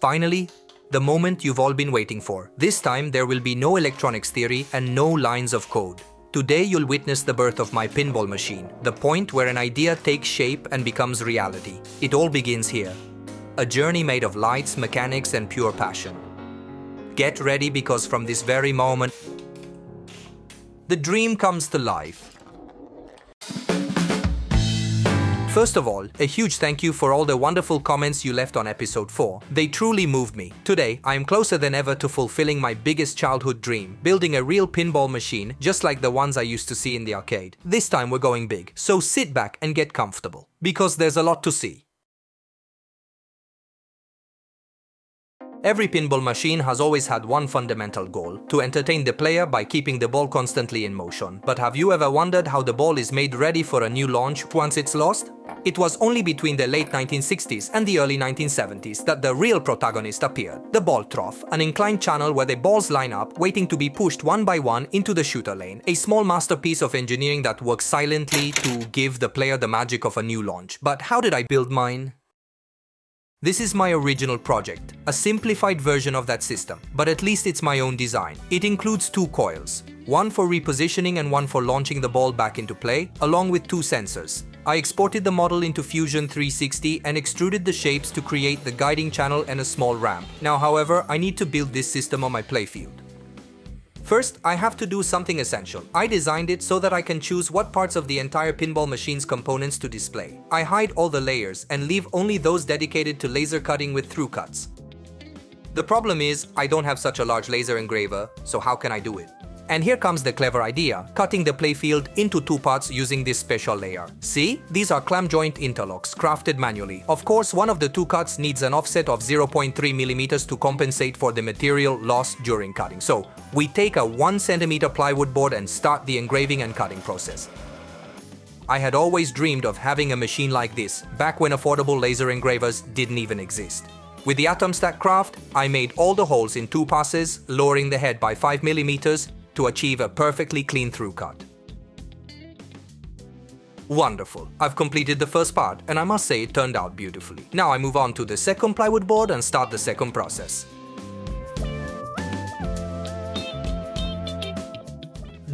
Finally, the moment you've all been waiting for. This time there will be no electronics theory and no lines of code. Today you'll witness the birth of my pinball machine, the point where an idea takes shape and becomes reality. It all begins here. A journey made of lights, mechanics and pure passion. Get ready because from this very moment, the dream comes to life. First of all, a huge thank you for all the wonderful comments you left on episode 4. They truly moved me. Today, I am closer than ever to fulfilling my biggest childhood dream, building a real pinball machine just like the ones I used to see in the arcade. This time we're going big, so sit back and get comfortable, because there's a lot to see. Every pinball machine has always had one fundamental goal, to entertain the player by keeping the ball constantly in motion. But have you ever wondered how the ball is made ready for a new launch once it's lost? It was only between the late 1960s and the early 1970s that the real protagonist appeared, the ball trough, an inclined channel where the balls line up, waiting to be pushed one by one into the shooter lane, a small masterpiece of engineering that works silently to give the player the magic of a new launch. But how did I build mine? This is my original project, a simplified version of that system, but at least it's my own design. It includes two coils, one for repositioning and one for launching the ball back into play, along with two sensors. I exported the model into Fusion 360 and extruded the shapes to create the guiding channel and a small ramp. Now however, I need to build this system on my playfield. First, I have to do something essential. I designed it so that I can choose what parts of the entire pinball machine's components to display. I hide all the layers and leave only those dedicated to laser cutting with through cuts. The problem is, I don't have such a large laser engraver, so how can I do it? And here comes the clever idea, cutting the playfield into two parts using this special layer. See? These are clamp joint interlocks, crafted manually. Of course, one of the two cuts needs an offset of 0.3 millimeters to compensate for the material lost during cutting. So, we take a 1 centimeter plywood board and start the engraving and cutting process. I had always dreamed of having a machine like this, back when affordable laser engravers didn't even exist. With the Atomstack Kraft, I made all the holes in two passes, lowering the head by 5mm to achieve a perfectly clean through cut. Wonderful. I've completed the first part and I must say it turned out beautifully. Now I move on to the second plywood board and start the second process.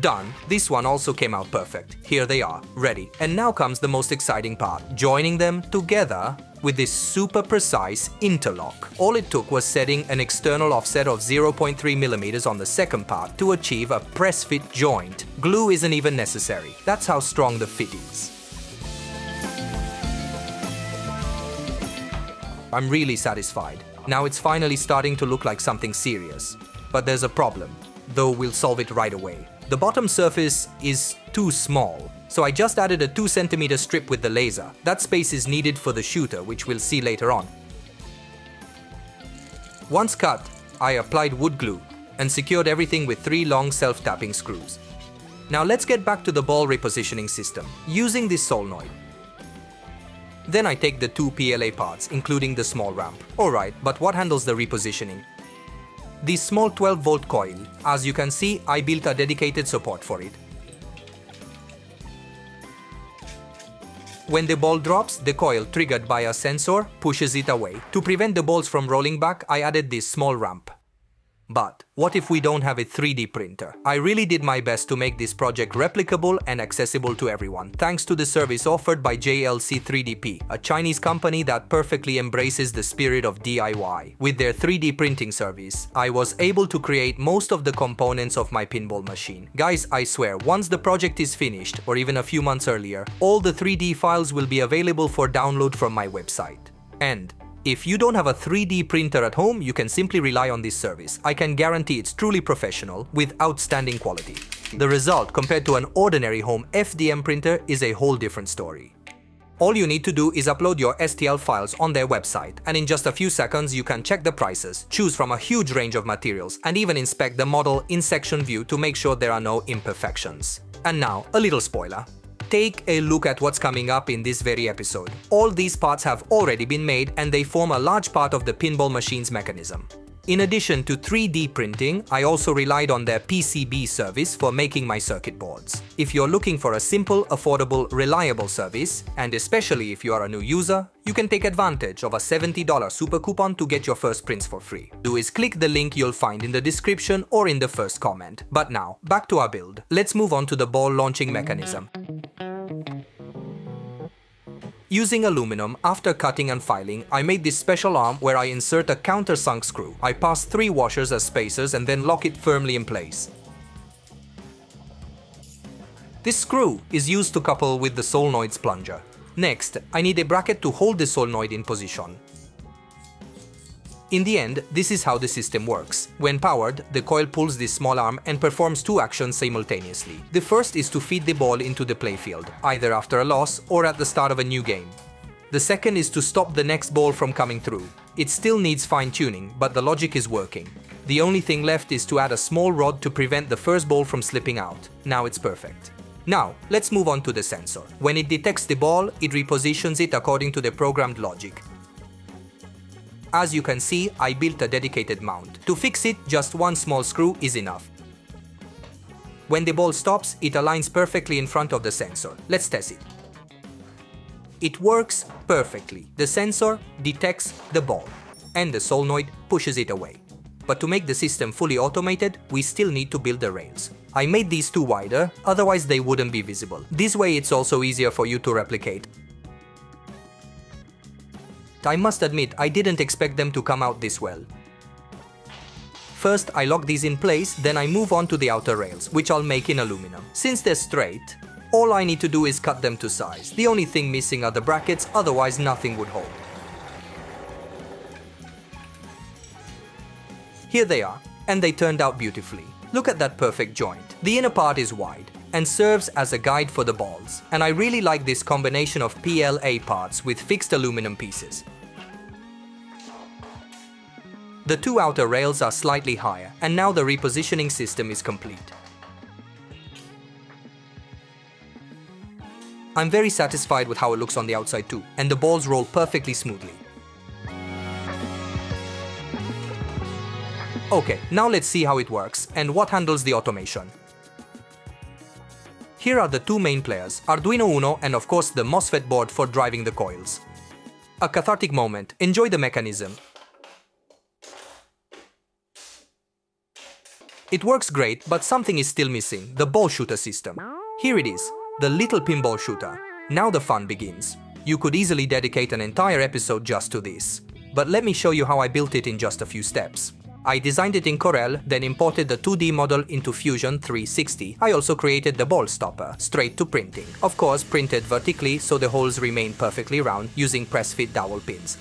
Done. This one also came out perfect. Here they are, ready. And now comes the most exciting part, joining them together with this super precise interlock. All it took was setting an external offset of 0.3mm on the second part to achieve a press fit joint. Glue isn't even necessary. That's how strong the fit is. I'm really satisfied. Now it's finally starting to look like something serious. But there's a problem, though we'll solve it right away. The bottom surface is too small, so I just added a 2cm strip with the laser. That space is needed for the shooter, which we'll see later on. Once cut, I applied wood glue and secured everything with three long self-tapping screws. Now let's get back to the ball repositioning system, using this solenoid. Then I take the two PLA parts, including the small ramp. Alright, but what handles the repositioning? This small 12 volt coil. As you can see, I built a dedicated support for it. When the ball drops, the coil, triggered by a sensor, pushes it away. To prevent the balls from rolling back, I added this small ramp. But what if we don't have a 3D printer? I really did my best to make this project replicable and accessible to everyone, thanks to the service offered by JLC 3DP, a Chinese company that perfectly embraces the spirit of DIY. With their 3D printing service, I was able to create most of the components of my pinball machine. Guys, I swear, once the project is finished, or even a few months earlier, all the 3D files will be available for download from my website. And if you don't have a 3D printer at home, you can simply rely on this service. I can guarantee it's truly professional with outstanding quality. The result compared to an ordinary home FDM printer is a whole different story. All you need to do is upload your STL files on their website, and in just a few seconds you can check the prices, choose from a huge range of materials, and even inspect the model in section view to make sure there are no imperfections. And now, a little spoiler take a look at what's coming up in this very episode. All these parts have already been made and they form a large part of the pinball machine's mechanism. In addition to 3D printing, I also relied on their PCB service for making my circuit boards. If you're looking for a simple, affordable, reliable service, and especially if you are a new user, you can take advantage of a $70 super coupon to get your first prints for free. Do is click the link you'll find in the description or in the first comment. But now, back to our build. Let's move on to the ball launching mechanism. Using aluminum, after cutting and filing, I made this special arm where I insert a countersunk screw. I pass three washers as spacers and then lock it firmly in place. This screw is used to couple with the solenoid's plunger. Next, I need a bracket to hold the solenoid in position. In the end, this is how the system works. When powered, the coil pulls this small arm and performs two actions simultaneously. The first is to feed the ball into the playfield, either after a loss or at the start of a new game. The second is to stop the next ball from coming through. It still needs fine-tuning, but the logic is working. The only thing left is to add a small rod to prevent the first ball from slipping out. Now it's perfect. Now, let's move on to the sensor. When it detects the ball, it repositions it according to the programmed logic. As you can see, I built a dedicated mount. To fix it, just one small screw is enough. When the ball stops, it aligns perfectly in front of the sensor. Let's test it. It works perfectly. The sensor detects the ball, and the solenoid pushes it away. But to make the system fully automated, we still need to build the rails. I made these two wider, otherwise they wouldn't be visible. This way it's also easier for you to replicate. I must admit I didn't expect them to come out this well. First I lock these in place, then I move on to the outer rails, which I'll make in aluminum. Since they're straight, all I need to do is cut them to size. The only thing missing are the brackets, otherwise nothing would hold. Here they are, and they turned out beautifully. Look at that perfect joint. The inner part is wide, and serves as a guide for the balls. And I really like this combination of PLA parts with fixed aluminum pieces. The two outer rails are slightly higher, and now the repositioning system is complete. I'm very satisfied with how it looks on the outside too, and the balls roll perfectly smoothly. Okay, now let's see how it works and what handles the automation. Here are the two main players, Arduino Uno and of course the MOSFET board for driving the coils. A cathartic moment, enjoy the mechanism. It works great, but something is still missing, the ball shooter system. Here it is, the little pinball shooter. Now the fun begins. You could easily dedicate an entire episode just to this. But let me show you how I built it in just a few steps. I designed it in Corel, then imported the 2D model into Fusion 360. I also created the ball stopper, straight to printing. Of course, printed vertically so the holes remain perfectly round using press-fit dowel pins.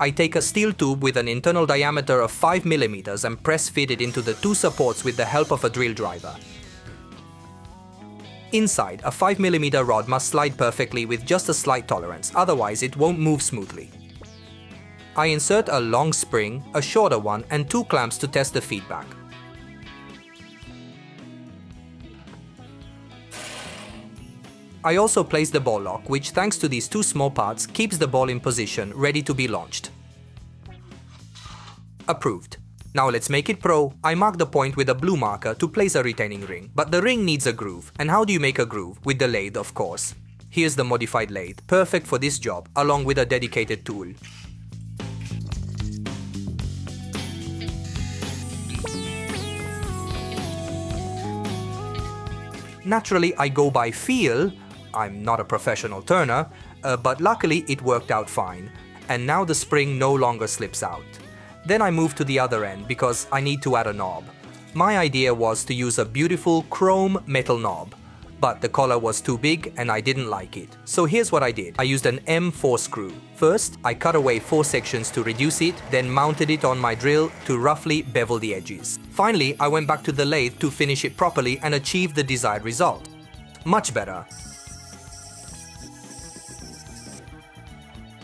I take a steel tube with an internal diameter of 5mm and press fit it into the two supports with the help of a drill driver. Inside, a 5mm rod must slide perfectly with just a slight tolerance, otherwise it won't move smoothly. I insert a long spring, a shorter one and two clamps to test the feedback. I also place the ball lock, which thanks to these two small parts keeps the ball in position, ready to be launched. Approved. Now let's make it pro. I mark the point with a blue marker to place a retaining ring, but the ring needs a groove. And how do you make a groove? With the lathe, of course. Here's the modified lathe, perfect for this job, along with a dedicated tool. Naturally, I go by feel, I'm not a professional turner, uh, but luckily it worked out fine, and now the spring no longer slips out. Then I moved to the other end because I need to add a knob. My idea was to use a beautiful chrome metal knob, but the collar was too big and I didn't like it. So here's what I did. I used an M4 screw. First, I cut away four sections to reduce it, then mounted it on my drill to roughly bevel the edges. Finally, I went back to the lathe to finish it properly and achieve the desired result. Much better.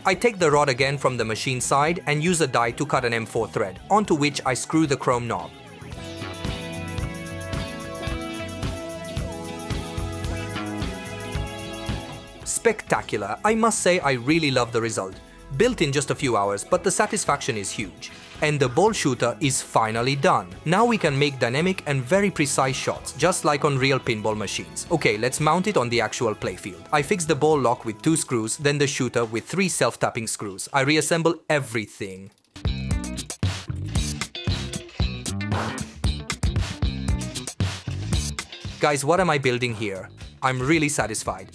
I take the rod again from the machine side and use a die to cut an M4 thread, onto which I screw the chrome knob. Spectacular, I must say I really love the result. Built in just a few hours, but the satisfaction is huge. And the ball shooter is finally done. Now we can make dynamic and very precise shots, just like on real pinball machines. Okay, let's mount it on the actual playfield. I fix the ball lock with two screws, then the shooter with three self-tapping screws. I reassemble everything. Guys, what am I building here? I'm really satisfied.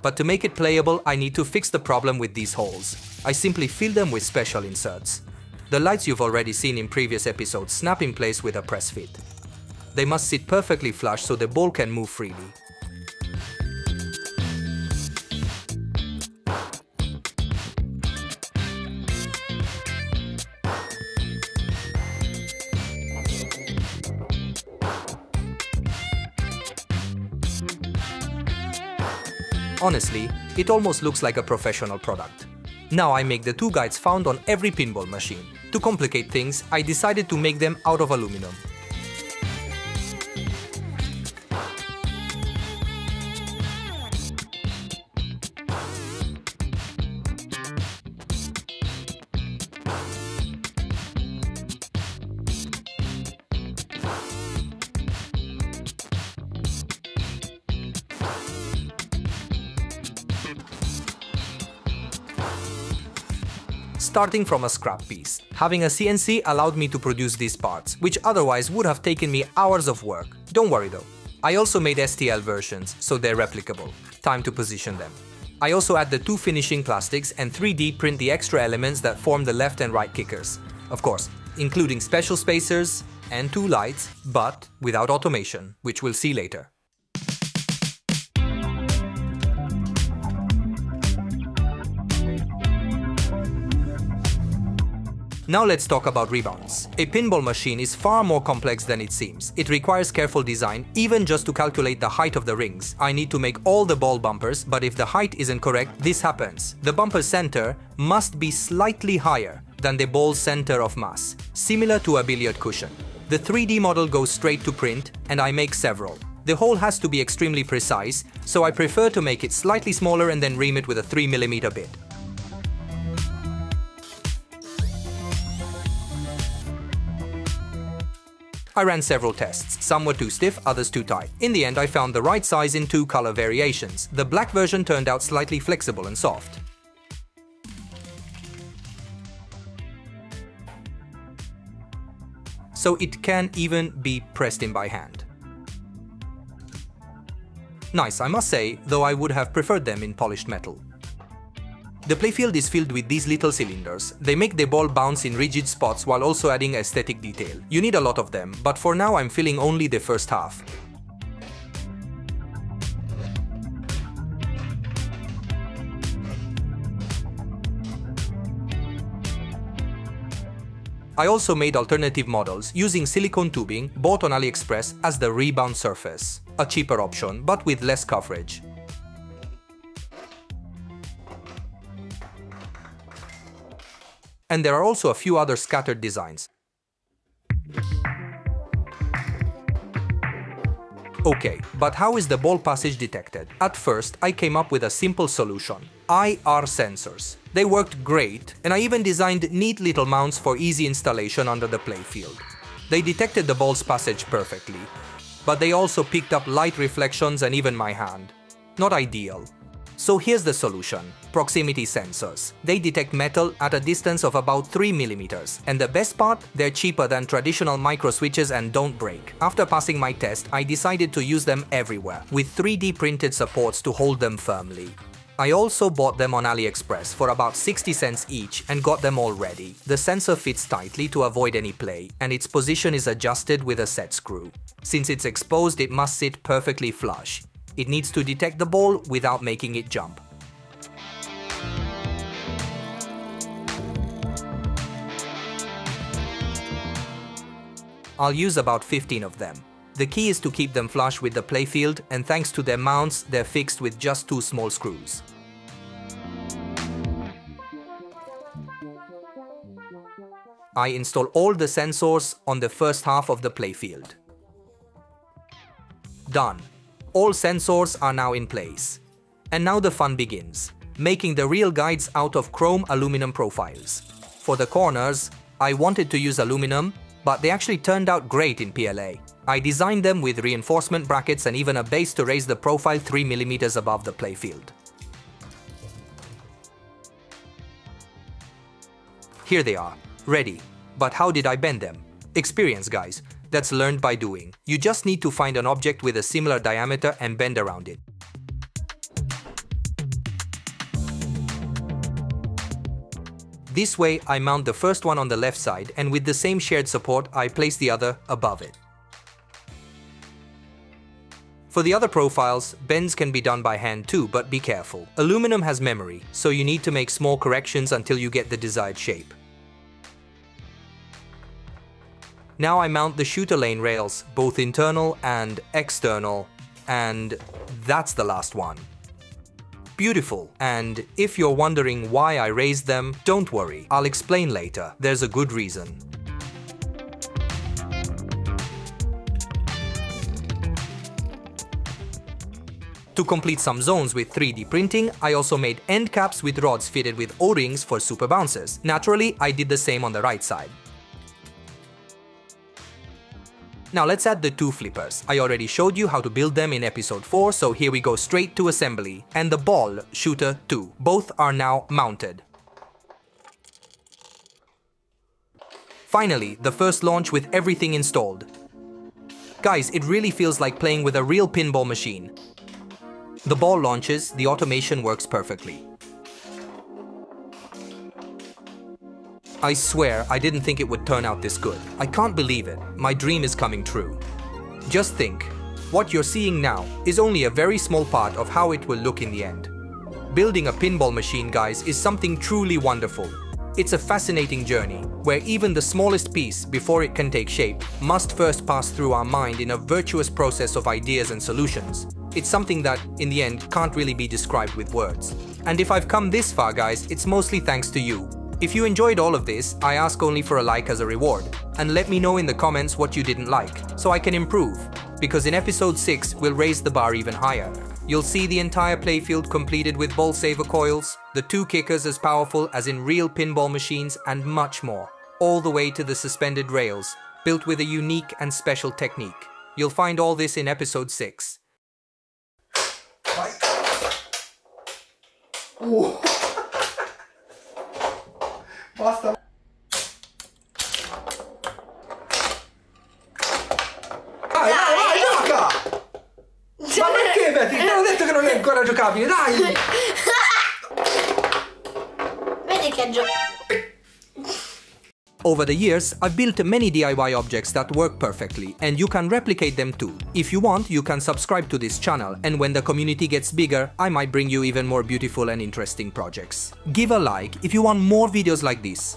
But to make it playable, I need to fix the problem with these holes. I simply fill them with special inserts. The lights you've already seen in previous episodes snap in place with a press fit. They must sit perfectly flush so the ball can move freely. Honestly, it almost looks like a professional product. Now I make the two guides found on every pinball machine. To complicate things, I decided to make them out of aluminum. Starting from a scrap piece. Having a CNC allowed me to produce these parts, which otherwise would have taken me hours of work. Don't worry though. I also made STL versions, so they're replicable. Time to position them. I also add the two finishing plastics and 3D print the extra elements that form the left and right kickers. Of course, including special spacers and two lights, but without automation, which we'll see later. Now let's talk about rebounds. A pinball machine is far more complex than it seems. It requires careful design, even just to calculate the height of the rings. I need to make all the ball bumpers, but if the height isn't correct, this happens. The bumper center must be slightly higher than the ball's center of mass, similar to a billiard cushion. The 3D model goes straight to print, and I make several. The hole has to be extremely precise, so I prefer to make it slightly smaller and then ream it with a 3mm bit. I ran several tests, some were too stiff, others too tight. In the end I found the right size in two color variations. The black version turned out slightly flexible and soft. So it can even be pressed in by hand. Nice, I must say, though I would have preferred them in polished metal. The playfield is filled with these little cylinders. They make the ball bounce in rigid spots while also adding aesthetic detail. You need a lot of them, but for now I'm filling only the first half. I also made alternative models using silicone tubing bought on AliExpress as the rebound surface, a cheaper option but with less coverage. And there are also a few other scattered designs. Okay, but how is the ball passage detected? At first, I came up with a simple solution. IR sensors. They worked great, and I even designed neat little mounts for easy installation under the playfield. They detected the ball's passage perfectly, but they also picked up light reflections and even my hand. Not ideal. So here's the solution. Proximity sensors. They detect metal at a distance of about 3 mm. And the best part? They're cheaper than traditional micro switches and don't break. After passing my test, I decided to use them everywhere, with 3D printed supports to hold them firmly. I also bought them on AliExpress for about 60 cents each and got them all ready. The sensor fits tightly to avoid any play, and its position is adjusted with a set screw. Since it's exposed, it must sit perfectly flush. It needs to detect the ball without making it jump. I'll use about 15 of them. The key is to keep them flush with the playfield and thanks to their mounts, they're fixed with just two small screws. I install all the sensors on the first half of the playfield. Done. All sensors are now in place. And now the fun begins. making the real guides out of chrome aluminum profiles. For the corners, I wanted to use aluminum, but they actually turned out great in PLA. I designed them with reinforcement brackets and even a base to raise the profile 3mm above the playfield. Here they are, ready. But how did I bend them? Experience, guys. That's learned by doing. You just need to find an object with a similar diameter and bend around it. This way, I mount the first one on the left side and with the same shared support, I place the other above it. For the other profiles, bends can be done by hand too, but be careful. Aluminum has memory, so you need to make small corrections until you get the desired shape. Now I mount the shooter lane rails, both internal and external, and that's the last one beautiful. And if you're wondering why I raised them, don't worry, I'll explain later. There's a good reason. To complete some zones with 3D printing, I also made end caps with rods fitted with O-rings for super bouncers. Naturally, I did the same on the right side. Now let's add the two flippers. I already showed you how to build them in episode 4, so here we go straight to assembly. And the ball shooter 2. Both are now mounted. Finally, the first launch with everything installed. Guys, it really feels like playing with a real pinball machine. The ball launches, the automation works perfectly. I swear I didn't think it would turn out this good. I can't believe it. My dream is coming true. Just think, what you're seeing now is only a very small part of how it will look in the end. Building a pinball machine, guys, is something truly wonderful. It's a fascinating journey, where even the smallest piece, before it can take shape, must first pass through our mind in a virtuous process of ideas and solutions. It's something that, in the end, can't really be described with words. And if I've come this far, guys, it's mostly thanks to you, if you enjoyed all of this, I ask only for a like as a reward, and let me know in the comments what you didn't like, so I can improve, because in episode 6 we'll raise the bar even higher. You'll see the entire playfield completed with ball saver coils, the two kickers as powerful as in real pinball machines, and much more, all the way to the suspended rails, built with a unique and special technique. You'll find all this in episode 6. Basta. Dai, dai, vai, gioca! Ma perché, Betty? Te l'ho detto che non è ancora giocabile, dai! Vedi che gioco. Over the years, I've built many DIY objects that work perfectly, and you can replicate them too. If you want, you can subscribe to this channel, and when the community gets bigger, I might bring you even more beautiful and interesting projects. Give a like if you want more videos like this.